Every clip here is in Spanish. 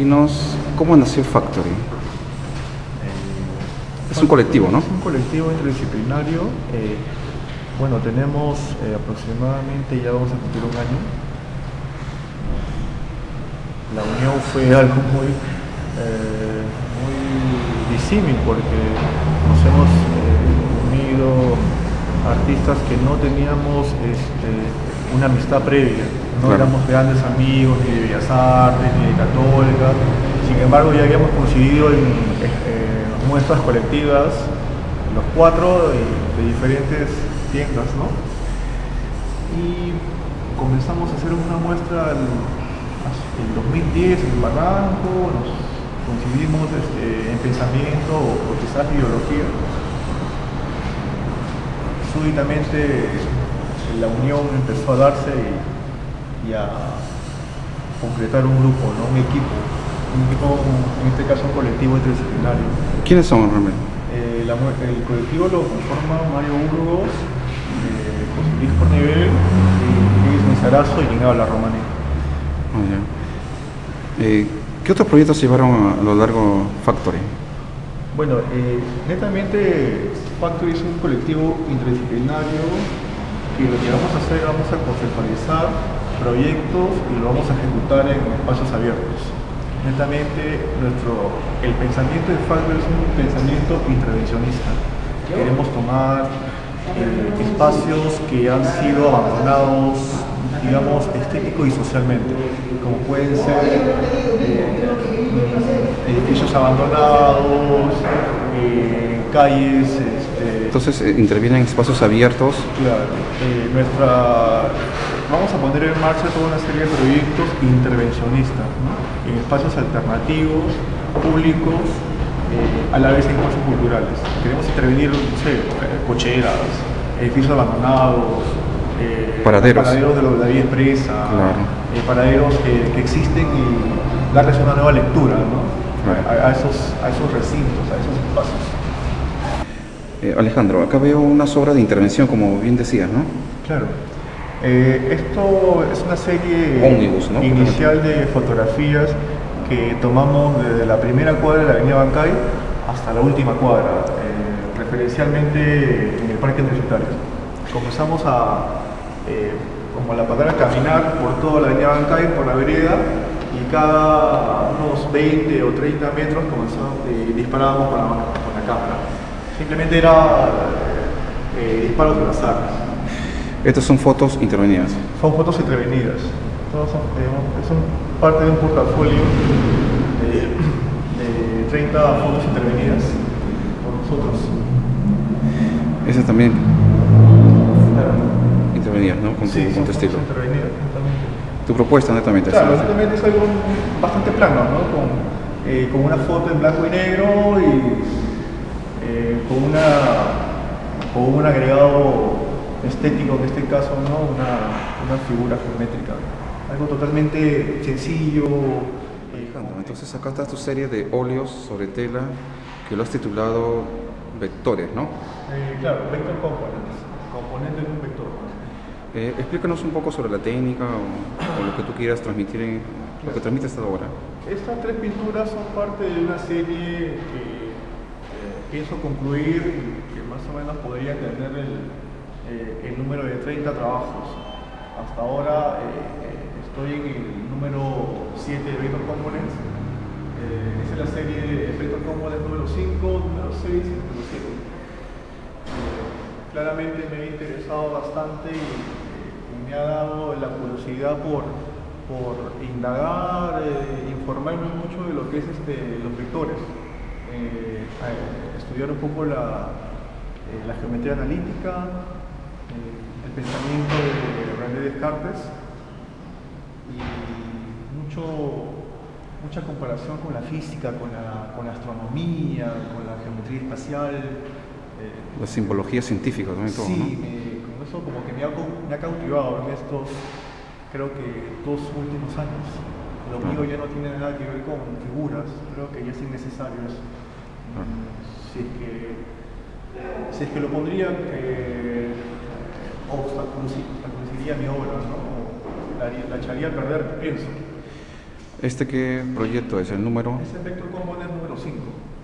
Dinos, ¿cómo nació Factory? Es un colectivo, ¿no? Es un colectivo interdisciplinario. eh, bueno, tenemos eh, aproximadamente, ya vamos a cumplir un año. La unión fue algo muy, eh, muy disímil porque nos hemos unido artistas que no teníamos este, una amistad previa. No Claro. éramos grandes amigos ni de Bellas Artes ni de Católica. Sin embargo, ya habíamos coincidido en eh, muestras colectivas, los cuatro de, de diferentes tiendas, ¿no? Y comenzamos a hacer una muestra el, en 2010 en Barranco, nos coincidimos este, en pensamiento o, o quizás ideología. Súbitamente la unión empezó a darse y, y a concretar un grupo, ¿no? un equipo, un equipo, en este caso un colectivo interdisciplinario. ¿Quiénes son realmente? Eh, la el colectivo lo conforman Mario Burgos, eh, José Luis Cornivel, Luis Mizarazo y quien habla Romaní. Ah, ya. Eh, ¿Qué otros proyectos llevaron a lo largo Factory? Bueno, eh, netamente Factory es un colectivo interdisciplinario que lo que vamos a hacer, vamos a conceptualizar proyectos y lo vamos a ejecutar en espacios abiertos. Netamente nuestro, el pensamiento de Factory es un pensamiento intervencionista. Queremos tomar eh, espacios que han sido abandonados, digamos, estético y socialmente, como pueden ser eh, edificios abandonados, eh, calles, este, Entonces eh, intervienen en espacios abiertos. Claro, eh, nuestra, vamos a poner en marcha toda una serie de proyectos intervencionistas ¿no? en espacios alternativos, públicos, eh, a la vez en espacios culturales. Queremos intervenir, no sé, cocheras, edificios abandonados, eh, Paraderos. paraderos de lo- la vía expresa, Claro. eh, paraderos que, que existen y darles una nueva lectura ¿no? Claro. a, a esos, a esos recintos, a esos espacios. Eh, Alejandro, acá veo unas obras de intervención, como bien decías, ¿no? Claro. Eh, esto es una serie Ómnibus, ¿no? inicial de fotografías que tomamos desde la primera cuadra de la avenida Bancay hasta la última cuadra, eh, referencialmente en el parque universitario. Comenzamos a, como la palabra, caminar por toda la avenida Bancay, por la vereda, y cada unos 20 o 30 metros comenzamos, disparábamos con la, con la cámara. Simplemente era eh, disparos al azar. Estas son fotos intervenidas. Son fotos intervenidas. Todas son, eh, son parte de un portafolio de, de 30 fotos intervenidas por nosotros. Esas también intervenidas, ¿no? Con tu, con tu estilo. intervenidas. Tu propuesta, netamente. Claro, sí. exactamente es algo bastante plano, ¿no? Con, eh, con una foto en blanco y negro y eh, con, una, con un agregado estético, en este caso, ¿no? Una, una figura geométrica. Algo totalmente sencillo. Alejandro, entonces acá está tu serie de óleos sobre tela que lo has titulado Vectores, ¿no? Eh, claro, vector components, componente de un vector. Eh, explícanos un poco sobre la técnica o, o lo que tú quieras transmitir, en, lo que transmite esta obra. Estas tres pinturas son parte de una serie que pienso concluir que más o menos podría tener el, eh, número de 30 trabajos. Hasta ahora eh, eh, estoy en el número 7 de Vector Components. Es la serie de Vector Components número 5, número 6 y número 7. Eh, claramente me he interesado bastante y, me ha dado la curiosidad por, por indagar, informarme mucho de lo que es este, los vectores, eh, a- estudiar un poco la, eh, la geometría analítica, eh, el pensamiento de René Descartes y mucho, mucha comparación con la física, con la, con la astronomía, con la geometría espacial. eh, La simbología científica también todo, sí, ¿no? me- con eso como que me ha, me ha cautivado en estos, creo que dos últimos años. Lo mío ya no tiene nada que ver con figuras, creo que ya es innecesario eso. Si es que, si es que lo pondrían, eh, obstaculizaría mi obra, ¿no? La, la echaría a perder, pienso. ¿Este qué proyecto es? ¿El número? Es el Vector Componer número 5.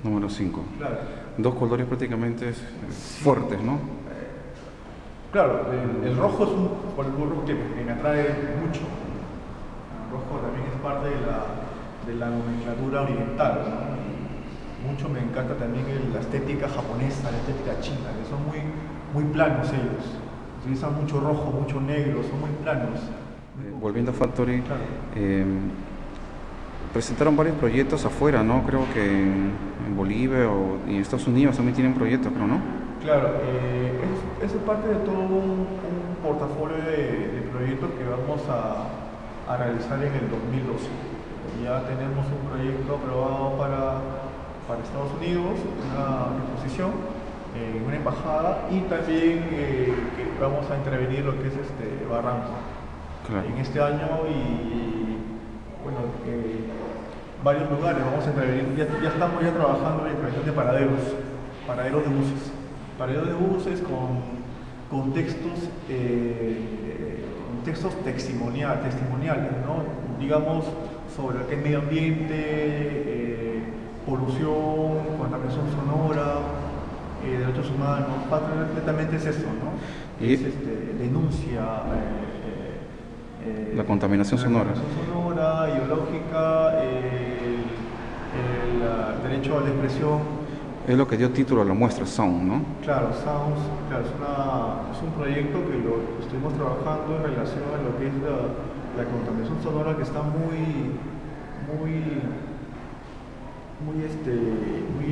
Número 5. Claro. Dos colores prácticamente eh, fuertes, ¿no? Claro, el, el rojo es un color que me, me atrae mucho. El rojo también es parte de la, de la nomenclatura oriental. ¿no? Mucho me encanta también el- la estética japonesa, la estética china, que son muy, muy planos ellos. Utilizan mucho rojo, mucho negro, son muy planos. Eh, Volviendo a Factory, Claro. eh, presentaron varios proyectos afuera, ¿no? Creo que en, Bolivia o, en Estados Unidos también tienen proyectos, creo, ¿no? Claro, eh, es, es parte de todo un, un portafolio de, de proyectos que vamos a, a realizar en el 2012. Ya tenemos un proyecto aprobado para, para Estados Unidos, una exposición, eh, una embajada y también eh, que vamos a intervenir lo que es este Barranco Claro. en este año y bueno, eh, varios lugares vamos a intervenir. Ya, ya estamos ya trabajando en la intervención de paraderos, paraderos de buses. Paraderos de buses con, con textos, eh, textos testimonial, testimoniales, ¿no? digamos, sobre es medio ambiente, eh, polución, contaminación sonora, eh, derechos humanos, parte netamente es eso, ¿no? Y- Es este, denuncia. eh, La contaminación la sonora. contaminación sonora, ideológica, el, el, derecho a la expresión. Es lo que dio título a la muestra Sound, ¿no? Claro, Sounds, claro, es, una- es un proyecto que lo estuvimos trabajando en relación a lo que es la, la contaminación sonora que está muy, muy, muy, este, muy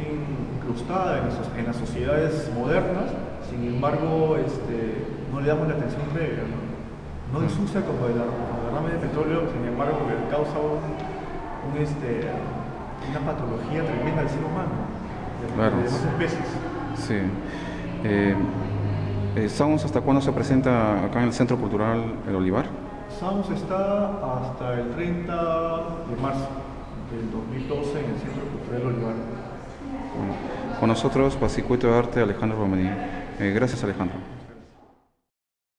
incrustada en, las sociedades modernas, sin embargo, este, no le damos la atención previa. ¿no? No ensucia como el, derrame de petróleo, sin embargo, causa un, este, una patología tremenda al ser humano, de, Claro. de demás especies. Sí. Eh, eh, ¿hasta cuándo se presenta acá en el Centro Cultural El Olivar? Sounds está hasta el 30 de marzo del 2012 en el Centro Cultural Olivar. Bueno, con nosotros, Basicuito de Arte, Alejandro Romaní. Eh, gracias, Alejandro.